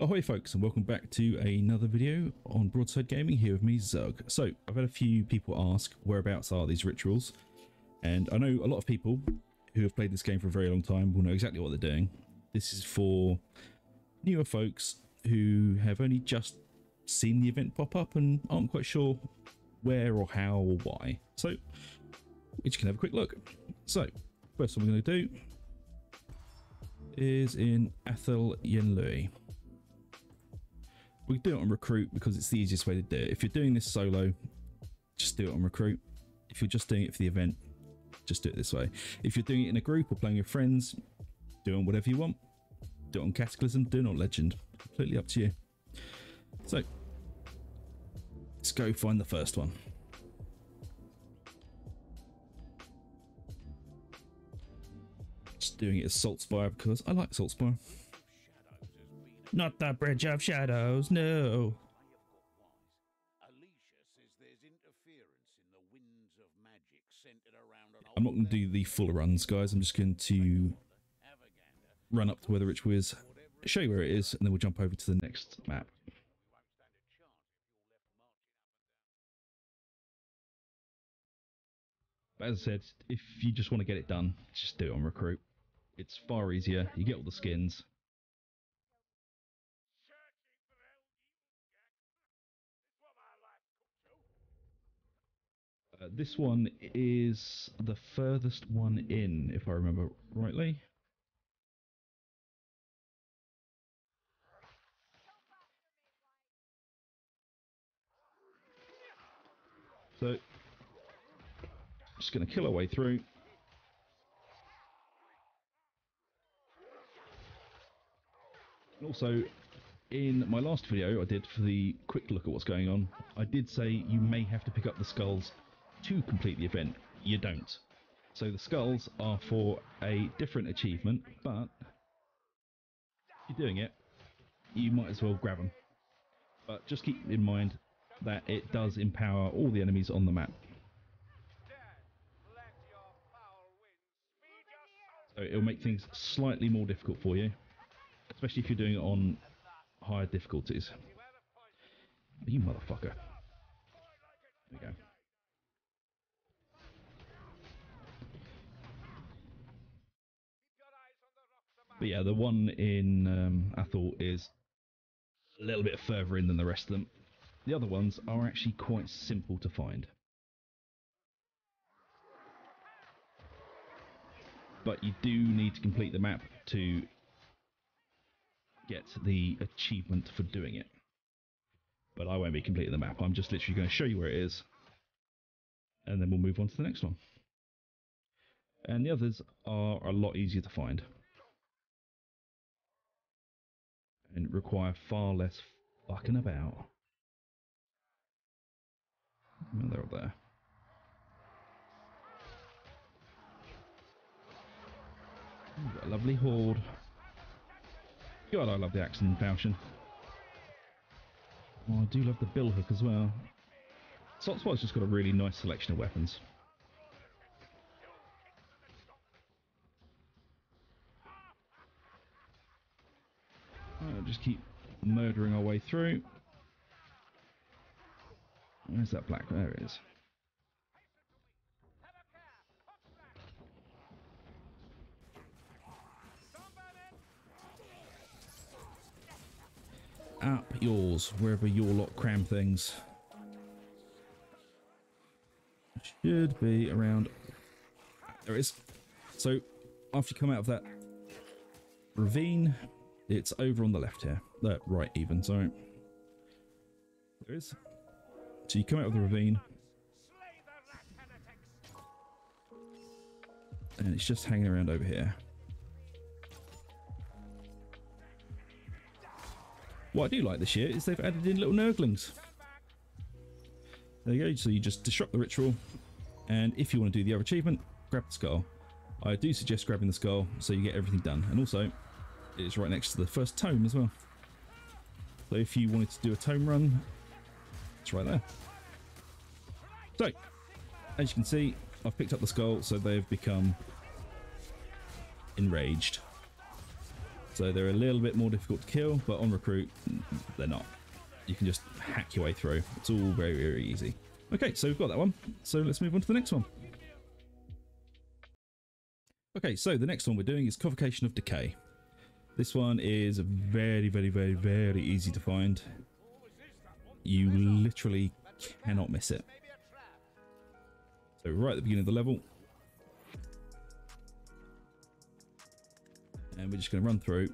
Ahoy folks and welcome back to another video on Broadside Gaming here with me Zug. So I've had a few people ask whereabouts are these rituals and I know a lot of people who have played this game for a very long time will know exactly what they're doing. This is for newer folks who have only just seen the event pop up and aren't quite sure where or how or why. So we just can have a quick look. So first one we're going to do is in Athel Yenlui. We do it on recruit because it's the easiest way to do it. If you're doing this solo, just do it on recruit. If you're just doing it for the event, just do it this way. If you're doing it in a group or playing with friends, do it on whatever you want. Do it on Cataclysm, do not Legend. Completely up to you. So, let's go find the first one. Just doing it as Saltzpyre because I like Saltzpyre. Not the Bridge of Shadows, no. I'm not going to do the full runs, guys. I'm just going to run up to where the ritual is, show you where it is, and then we'll jump over to the next map. But as I said, if you just want to get it done, just do it on recruit. It's far easier. You get all the skins. Uh, this one is the furthest one in, if I remember rightly. So, just going to kill our way through. And also, in my last video I did for the quick look at what's going on, I did say you may have to pick up the skulls to complete the event. You don't. So the skulls are for a different achievement, but if you're doing it, you might as well grab them. But just keep in mind that it does empower all the enemies on the map. So it'll make things slightly more difficult for you, especially if you're doing it on higher difficulties. You motherfucker. There we go. But yeah, the one in um, Athel is a little bit further in than the rest of them. The other ones are actually quite simple to find. But you do need to complete the map to get the achievement for doing it. But I won't be completing the map. I'm just literally going to show you where it is. And then we'll move on to the next one. And the others are a lot easier to find. And require far less fucking about. Oh, they're up there. Ooh, a lovely horde. God, I love the axe falchion. Oh, I do love the bill hook as well. Saltzpyre's just got a really nice selection of weapons. Just keep murdering our way through. Where's that black? There it is. Up yours, wherever your lot cram things. Should be around. There it is. So, after you come out of that ravine, it's over on the left here. The right even, sorry. There is. So you come out of the ravine. And it's just hanging around over here. What I do like this year is they've added in little nurglings. There you go. So you just disrupt the ritual. And if you want to do the other achievement, grab the skull. I do suggest grabbing the skull so you get everything done. And also, it's right next to the first tome as well. So if you wanted to do a tome run, it's right there. So, as you can see, I've picked up the skull, so they've become enraged. So they're a little bit more difficult to kill, but on recruit, they're not. You can just hack your way through. It's all very, very easy. Okay, so we've got that one. So let's move on to the next one. Okay, so the next one we're doing is Convocation of Decay. This one is very, very, very, very easy to find. You literally cannot miss it. So right at the beginning of the level. And we're just going to run through.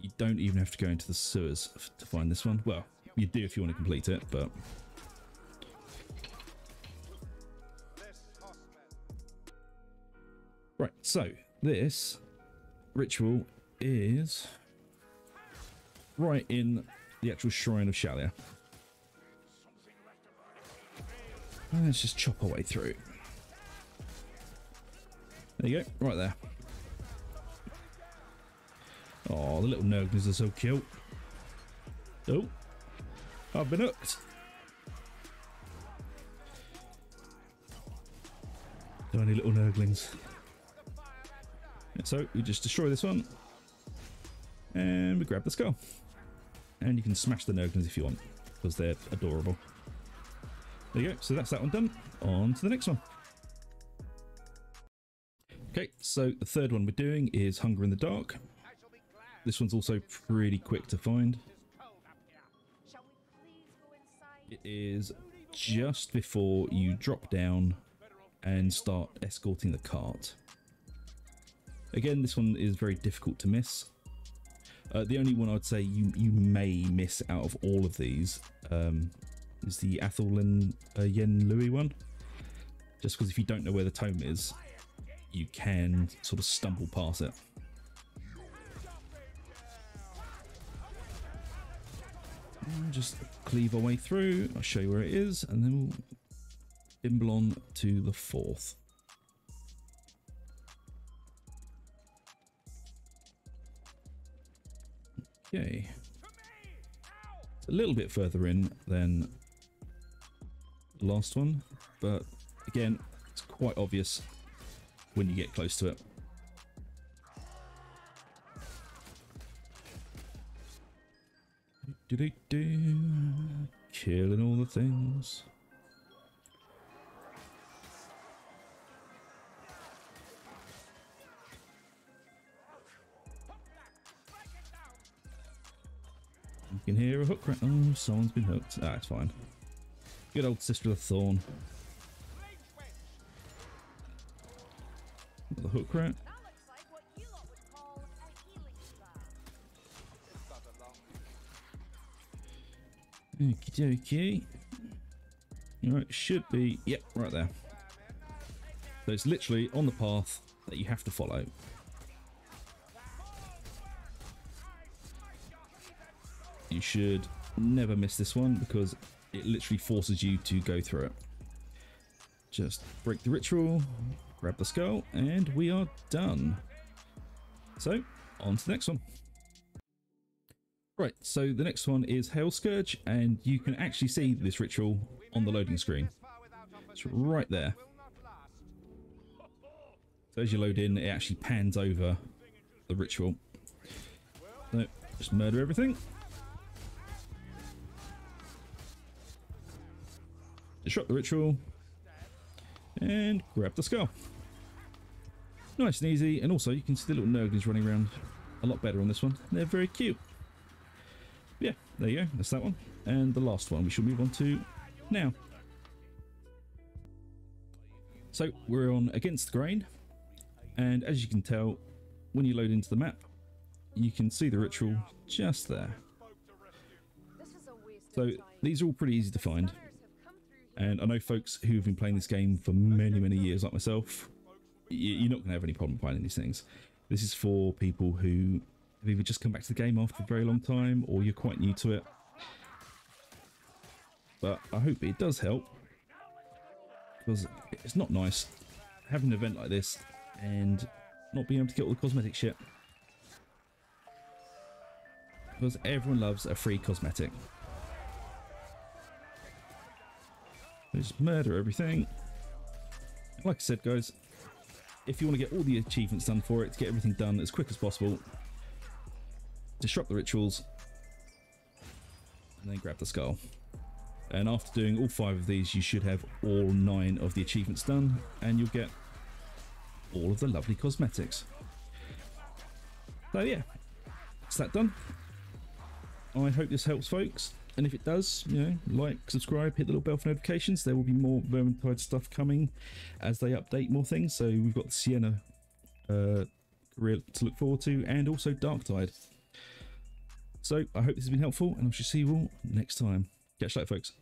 You don't even have to go into the sewers to find this one. Well, you do if you want to complete it, but... Right, so this ritual is right in the actual Shrine of Shallya. Let's just chop our way through. There you go, right there. Oh, the little Nurglings are so cute. Oh, I've been hooked. Tiny little Nurglings. So we just destroy this one. And we grab the skull. And you can smash the Nurglings if you want, because they're adorable. There you go, so that's that one done. On to the next one. Okay, so the third one we're doing is Hunger in the Dark. This one's also pretty quick to find. It is just before you drop down and start escorting the cart. Again, this one is very difficult to miss. Uh, the only one I'd say you, you may miss out of all of these um, is the Athel and uh, Yenlui one. Just because if you don't know where the tome is, you can sort of stumble past it. And just cleave our way through. I'll show you where it is, and then we'll bimble on to the fourth. Okay. A little bit further in than the last one, but again, it's quite obvious when you get close to it. Do do do, killing all the things. Can hear a hook rat. Oh, someone's been hooked. Ah, it's fine. Good old Sister of Thorn. The hook rat. Okie dokie. Right, should be, yep, right there. So it's literally on the path that you have to follow. You should never miss this one because it literally forces you to go through it. Just break the ritual, grab the skull, and we are done. So, on to the next one. Right, so the next one is Halescourge, and you can actually see this ritual on the loading screen. It's right there. So as you load in, it actually pans over the ritual. So, just murder everything. Disrupt the ritual. And grab the skull. Nice and easy, and also you can see the little Nurglings running around a lot better on this one. They're very cute yeah, there you go. That's that one. And the last one we shall move on to now. So we're on Against the Grain. And as you can tell, when you load into the map, you can see the ritual just there. So these are all pretty easy to find. And I know folks who've been playing this game for many, many years like myself, you're not going to have any problem finding these things. This is for people who have either just come back to the game after a very long time or you're quite new to it. But I hope it does help because it's not nice having an event like this and not being able to get all the cosmetic shit. Because everyone loves a free cosmetic. Just murder everything. Like I said, guys, if you want to get all the achievements done for it, to get everything done as quick as possible, disrupt the rituals, and then grab the skull. And after doing all five of these, you should have all nine of the achievements done, and you'll get all of the lovely cosmetics. So yeah, that's that done. I hope this helps, folks. And if it does, you know, like, subscribe, hit the little bell for notifications. There will be more Vermintide stuff coming as they update more things. So we've got the Sienna uh, career to look forward to, and also Darktide. So I hope this has been helpful, and I shall see you all next time. Catch you later, folks.